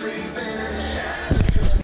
sleeping in the shadows.